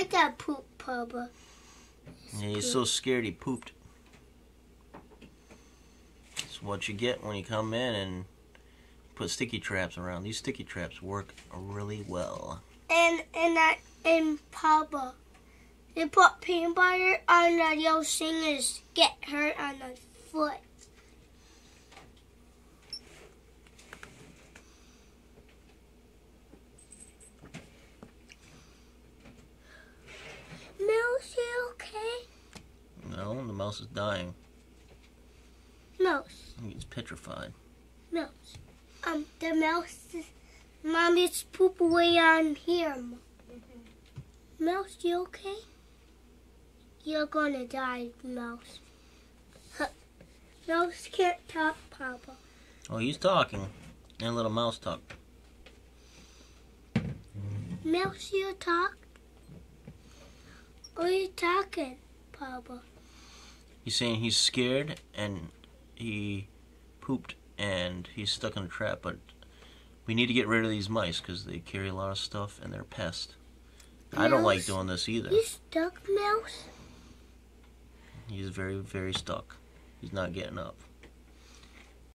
like that poop, Papa. Yeah, he's so scared he pooped. It's what you get when you come in and put sticky traps around. These sticky traps work really well. And and that and Papa, they put peanut butter on the yellow singers get hurt on the foot. Mouse, you okay? No, the mouse is dying. Mouse, He's petrified. mouse. Um, the mouse is, mommy's poop away on here. Mouse, you okay? You're gonna die, mouse. Mouse can't talk, Papa. Oh, he's talking. And little mouse talk. Mouse, you talk? Are you talking, Papa? He's saying he's scared and he pooped and he's stuck in a trap, but we need to get rid of these mice because they carry a lot of stuff and they're pests. I don't like doing this either. You stuck, Mouse? He's very, very stuck. He's not getting up.